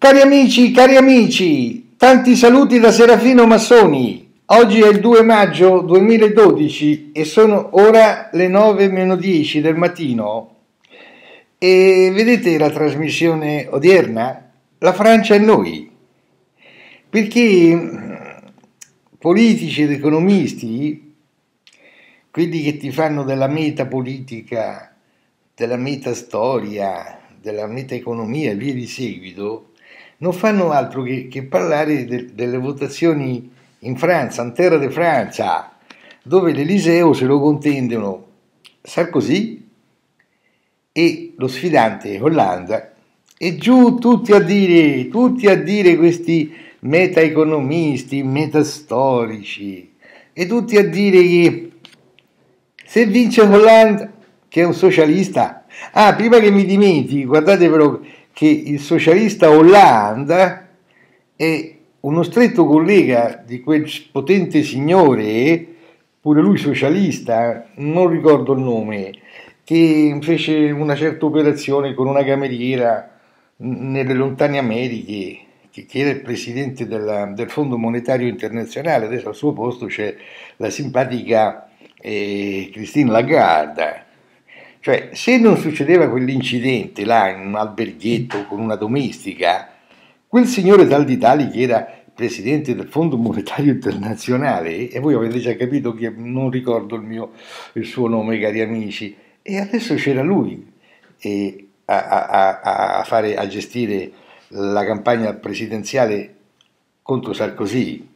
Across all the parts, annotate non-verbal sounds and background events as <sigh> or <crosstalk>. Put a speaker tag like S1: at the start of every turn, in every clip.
S1: Cari amici, cari amici, tanti saluti da Serafino Massoni. Oggi è il 2 maggio 2012 e sono ora le 9 meno 10 del mattino. E vedete la trasmissione odierna? La Francia è noi. Perché mm, politici ed economisti, quelli che ti fanno della metapolitica, della metastoria, della metaeconomia e via di seguito, non fanno altro che, che parlare de, delle votazioni in Francia, in terra di Francia, dove l'Eliseo se lo contendono Sarkozy e lo sfidante Hollande. E giù tutti a dire, tutti a dire questi meta-economisti, metastorici e tutti a dire che se vince Hollande, che è un socialista, ah, prima che mi dimentichi, guardate però che il socialista Hollande è uno stretto collega di quel potente signore, pure lui socialista, non ricordo il nome, che fece una certa operazione con una cameriera nelle lontane Americhe, che, era il presidente della, del Fondo Monetario Internazionale, adesso al suo posto c'è la simpatica eh, Christine Lagarde cioè, se non succedeva quell'incidente là in un alberghetto con una domestica, quel signore Tal di Tali che era presidente del Fondo Monetario Internazionale, e voi avete già capito che non ricordo il, mio, il suo nome, cari amici, e adesso c'era lui e, a, a, a, fare, a gestire la campagna presidenziale contro Sarkozy,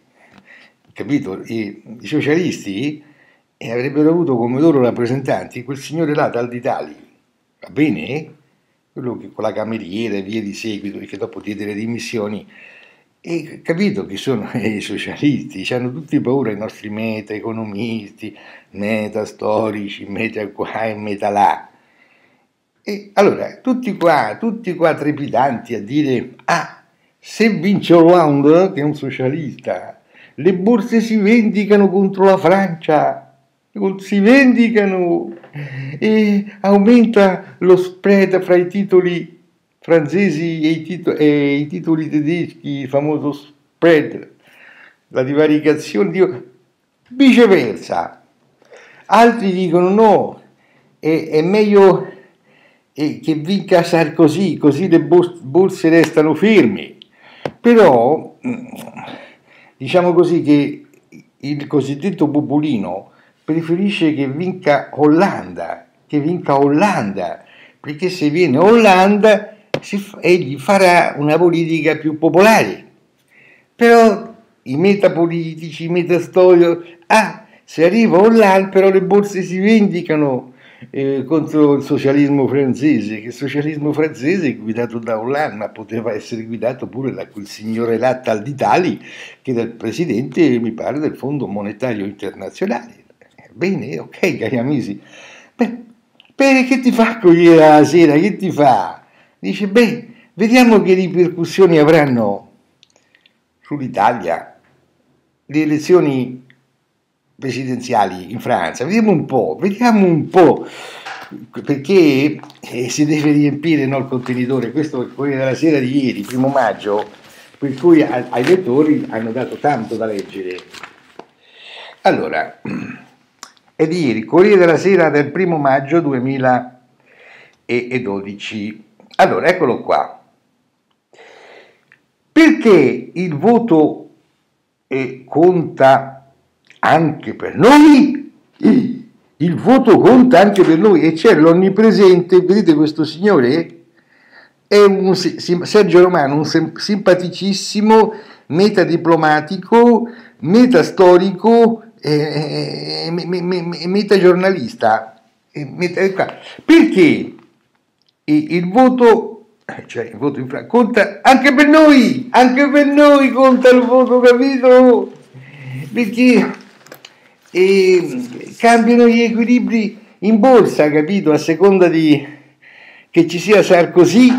S1: capito? I, i socialisti e avrebbero avuto come loro rappresentanti quel signore là dal d'Italia, va bene? Quello che con la cameriera e via di seguito, che dopo diede le dimissioni, e capito che sono <laughs> i socialisti, hanno tutti paura i nostri meta economisti, meta storici, meta qua e meta là. E allora, tutti qua, tutti qua trepidanti a dire, ah, se vince Hollande, che è un socialista, le borse si vendicano contro la Francia, si vendicano e aumenta lo spread fra i titoli francesi e i, titoli, e i titoli tedeschi, il famoso spread, la divaricazione, dico, viceversa. Altri dicono no, è, è meglio che vinca Sarkozy, così le borse restano ferme. Però, diciamo così, che il cosiddetto popolino preferisce che vinca Olanda, che vinca Olanda, perché se viene Olanda egli farà una politica più popolare. Però i metapolitici, i metastorici, ah, se arriva Hollande però le borse si vendicano eh, contro il socialismo francese, che il socialismo francese è guidato da Hollande, ma poteva essere guidato pure da quel signore Lattal d'Italia, che è il presidente, mi pare, del Fondo Monetario Internazionale. Bene, ok, cari amici. Beh, beh, che ti fa Corriere la Sera? Che ti fa? Dice, beh, vediamo che ripercussioni avranno sull'Italia le elezioni presidenziali in Francia. Vediamo un po', vediamo un po', perché eh, si deve riempire no, il contenitore. Questo è Corriere della Sera di ieri, primo maggio, per cui ai lettori hanno dato tanto da leggere. Allora, è di ieri, Corriere della Sera del primo maggio 2012. Allora, eccolo qua. Perché il voto eh, conta anche per noi? Il voto conta anche per noi e c'è l'onnipresente, vedete questo signore? È un, Sergio Romano, un simpaticissimo metadiplomatico, metastorico, eh, metagiornalista, meta, perché il voto, cioè il voto in Francia, conta anche per noi, anche per noi conta il voto, capito? Perché eh, cambiano gli equilibri in borsa, capito? A seconda di che ci sia Sarkozy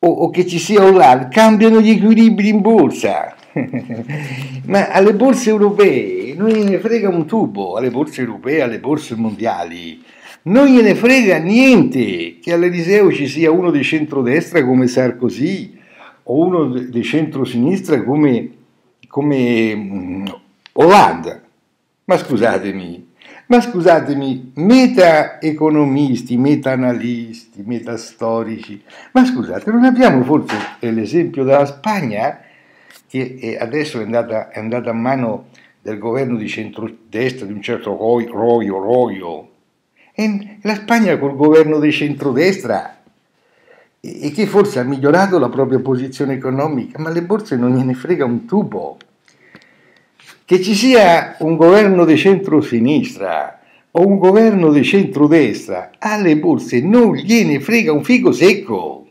S1: o, o che ci sia Hollande, cambiano gli equilibri in borsa. <laughs> Ma alle borse europee non gliene frega un tubo, alle borse europee, alle borse mondiali. Non gliene frega niente che all'Eliseo ci sia uno di centrodestra come Sarkozy o uno di centrosinistra come, come um, Hollande. Ma scusatemi, ma scusatemi, meta-economisti, meta-analisti, meta-storici, ma scusate, non abbiamo forse l'esempio della Spagna che adesso è andata, è andata a mano del governo di centrodestra di un certo Royo, Royo, e la Spagna col governo di centrodestra e che forse ha migliorato la propria posizione economica, ma le borse non gliene frega un tubo. Che ci sia un governo di centrosinistra o un governo di centrodestra, alle borse non gliene frega un figo secco.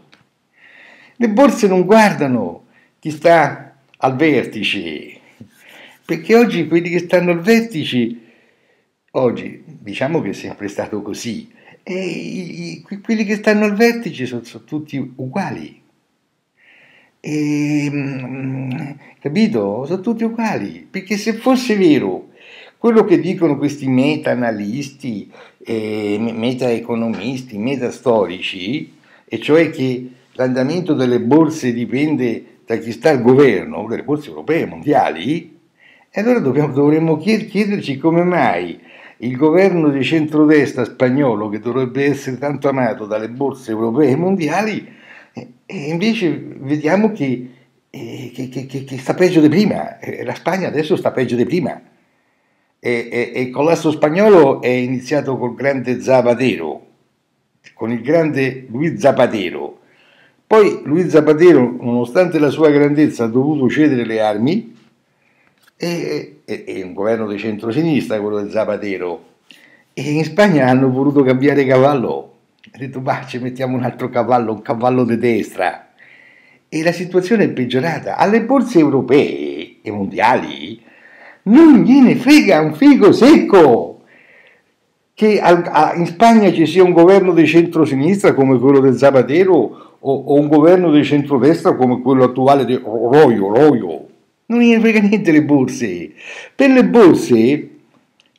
S1: Le borse non guardano chi sta al vertice, perché oggi quelli che stanno al vertice, oggi diciamo che è sempre stato così, e i, i, quelli che stanno al vertice sono, sono tutti uguali. E, mm, capito? Sono tutti uguali, perché se fosse vero quello che dicono questi meta-analisti, eh, meta-economisti, meta-storici, e cioè che l'andamento delle borse dipende da chi sta al governo, delle borse europee, mondiali, e allora dobbiamo, dovremmo chiederci come mai il governo di centrodestra spagnolo, che dovrebbe essere tanto amato dalle borse europee mondiali, e invece vediamo che, eh, che, che, che, sta peggio di prima, eh, la Spagna adesso sta peggio di prima. E, e, e il collasso spagnolo è iniziato col grande Zapatero, con il grande Luis Zapatero. Poi Luis Zapatero, nonostante la sua grandezza, ha dovuto cedere le armi e, e, e un governo di centrosinistra, quello del Zapatero. E in Spagna hanno voluto cambiare cavallo ha detto, ma ci mettiamo un altro cavallo, un cavallo di destra. E la situazione è peggiorata. Alle borse europee e mondiali non gliene frega un figo secco che in Spagna ci sia un governo di centrosinistra come quello del Zapatero o, o un governo di centrodestra come quello attuale di Royo, Royo. Non gliene frega niente le borse. Per le borse,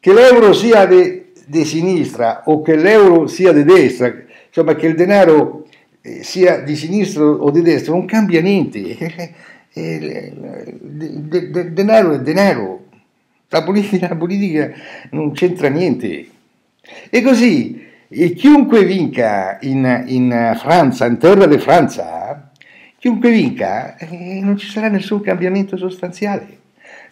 S1: che l'euro sia di sinistra o che l'euro sia di destra, insomma che il denaro eh, sia di sinistra o di destra, non cambia niente. <laughs> Il denaro è denaro, la politica, la politica non c'entra niente. E così, e chiunque vinca in, in, Francia, in terra di Francia, chiunque vinca, eh, non ci sarà nessun cambiamento sostanziale.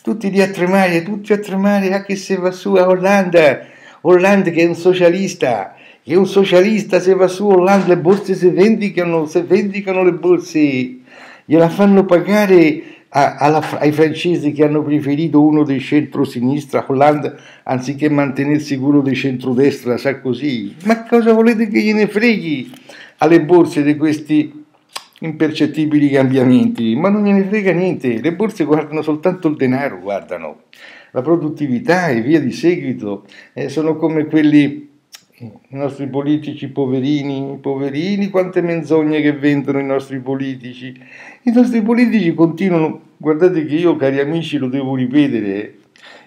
S1: Tutti lì a tremare, tutti a tremare, anche se va su a Olanda, Hollande che è un socialista, che è un socialista, se va su Hollande le borse si vendicano, si vendicano le borse, gliela fanno pagare alla, ai francesi che hanno preferito uno dei centro-sinistra, Hollande, anziché mantenersi quello di centrodestra, Sarkozy. Ma cosa volete che gliene freghi alle borse di questi impercettibili cambiamenti? Ma non gliene frega niente, le borse guardano soltanto il denaro, guardano la produttività e via di seguito, eh, sono come quelli i nostri politici poverini, poverini, quante menzogne che vendono i nostri politici. I nostri politici continuano, guardate che io, cari amici, lo devo ripetere,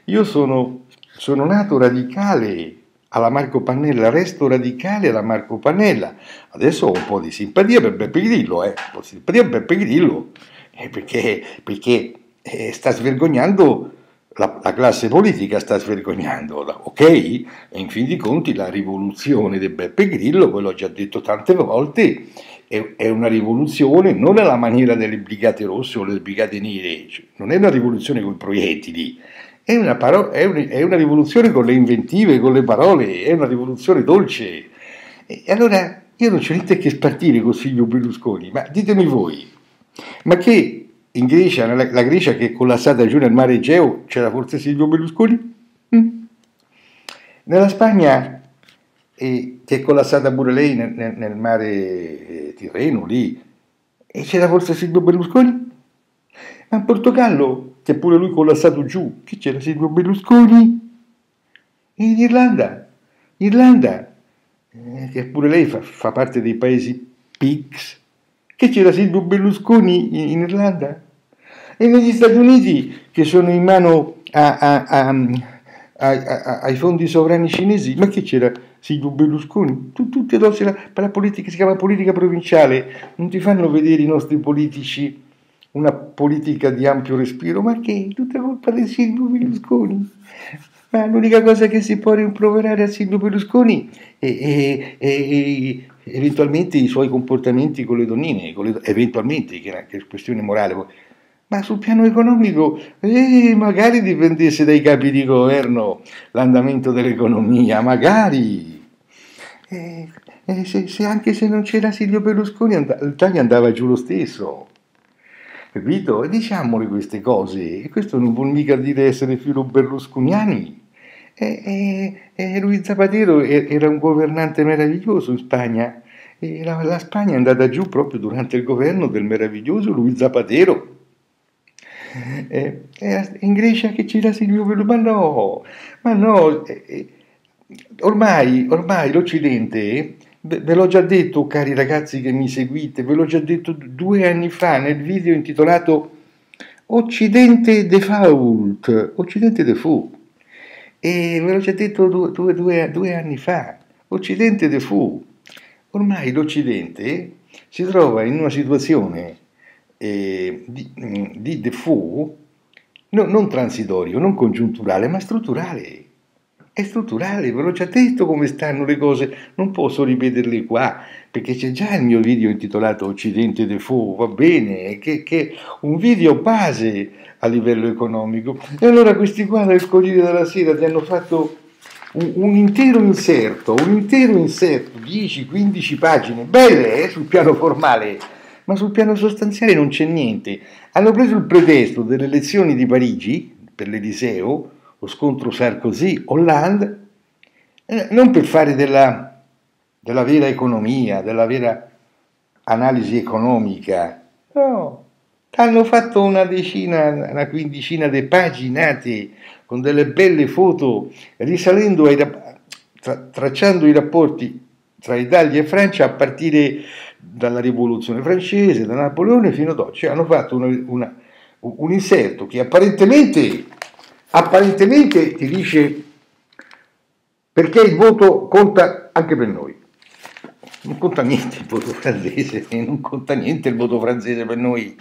S1: io sono, sono nato radicale alla Marco Pannella, resto radicale alla Marco Pannella. Adesso ho un po' di simpatia per Beppe Grillo, eh? un po' di simpatia per Beppe Grillo, eh, perché, perché eh, sta svergognando la, la, classe politica sta svergognando, ok? E in fin di conti la rivoluzione di Beppe Grillo, ve l'ho già detto tante volte, è, è, una rivoluzione non alla maniera delle brigate rosse o delle brigate nere, cioè, non è una rivoluzione con i proiettili, è una, paro- è, un, è una, rivoluzione con le inventive, con le parole, è una rivoluzione dolce. E allora io non c'è niente che spartire con Silvio Berlusconi, ma ditemi voi, ma che in Grecia, la, la Grecia che è collassata giù nel mare Egeo, c'era forse Silvio Berlusconi? Mm. Nella Spagna, eh, che è collassata pure lei nel, nel, nel mare eh, Tirreno, lì, e c'era forse Silvio Berlusconi? Ma in Portogallo, che pure lui collassato giù, che c'era Silvio Berlusconi? In Irlanda, Irlanda, eh, che pure lei fa, fa parte dei paesi PICS, che c'era Silvio Berlusconi in Irlanda e negli Stati Uniti che sono in mano a, a, a, ai fondi sovrani cinesi, ma che c'era Silvio Berlusconi? Tutte addosso la, politica, si chiama politica provinciale, non ti fanno vedere i nostri politici una politica di ampio respiro, ma che è tutta colpa di Silvio Berlusconi. Ma l'unica cosa che si può rimproverare a Silvio Berlusconi è, è, è eventualmente i suoi comportamenti con le donnine, con le, eventualmente, che è una questione morale. Ma sul piano economico, eh, magari dipendesse dai capi di governo l'andamento dell'economia, magari. Eh, eh, se, se anche se non c'era Silvio Berlusconi, l'Italia andava giù lo stesso. Capito? Diciamole queste cose. E questo non vuol mica dire essere filo berlusconiani. E, e, e Luis Zapatero era un governante meraviglioso in Spagna. E la, la, Spagna è andata giù proprio durante il governo del meraviglioso Luis Zapatero. Eh, in Grecia che c'era Silvio Berlusconi, ma no, ma no, eh, ormai, ormai l'Occidente Ve l'ho già detto, cari ragazzi che mi seguite, ve l'ho già detto due anni fa nel video intitolato Occidente Default, Occidente Default. E ve l'ho già detto due, due, due, due anni fa, Occidente Default. Ormai l'Occidente si trova in una situazione eh, di, di default no, non transitorio, non congiunturale, ma strutturale è strutturale, ve l'ho già detto come stanno le cose, non posso ripeterle qua, perché c'è già il mio video intitolato Occidente Default, va bene, che, è un video base a livello economico. E allora questi qua del Corriere della Sera ti hanno fatto un, un intero inserto, un intero inserto, 10-15 pagine, belle eh, sul piano formale, ma sul piano sostanziale non c'è niente. Hanno preso il pretesto delle elezioni di Parigi, per l'Eliseo, lo scontro Sarkozy-Hollande, eh, non per fare della, della vera economia, della vera analisi economica, no, hanno fatto una decina, una quindicina di paginate con delle belle foto risalendo ai, tra, tracciando i rapporti tra Italia e Francia a partire dalla rivoluzione francese, da Napoleone fino ad oggi. Hanno fatto una, una, un inserto che apparentemente apparentemente ti dice perché il voto conta anche per noi. Non conta niente il voto francese, <laughs> non conta niente il voto francese per noi,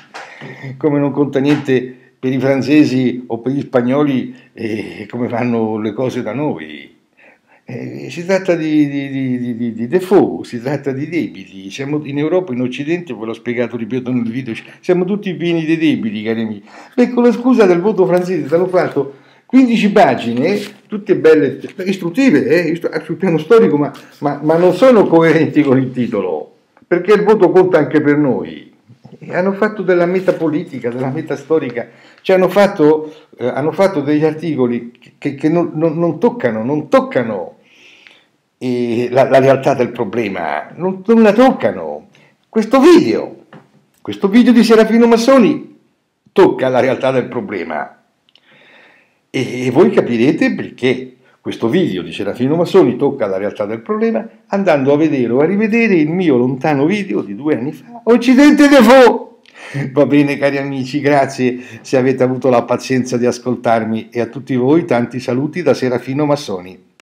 S1: come non conta niente per i francesi o per gli spagnoli eh, come fanno le cose da noi. Eh, si tratta di, di, di, di, default, si tratta di debiti. Siamo in Europa, in Occidente, ve l'ho spiegato, ripeto nel video, siamo tutti pieni di debiti, cari amici. E con la scusa del voto francese hanno fatto 15 pagine, tutte belle, istruttive, eh, sul piano storico, ma, ma, ma, non sono coerenti con il titolo, perché il voto conta anche per noi. E hanno fatto della metapolitica, della metastorica, cioè hanno fatto, eh, hanno fatto degli articoli che, che non, non, non, toccano, non toccano eh, la, la, realtà del problema, non, non la toccano. Questo video, questo video di Serafino Massoni tocca la realtà del problema e voi capirete perché questo video di Serafino Massoni tocca la realtà del problema andando a vedere o a rivedere il mio lontano video di due anni fa, Occidente Default. Va bene cari amici, grazie se avete avuto la pazienza di ascoltarmi e a tutti voi tanti saluti da Serafino Massoni.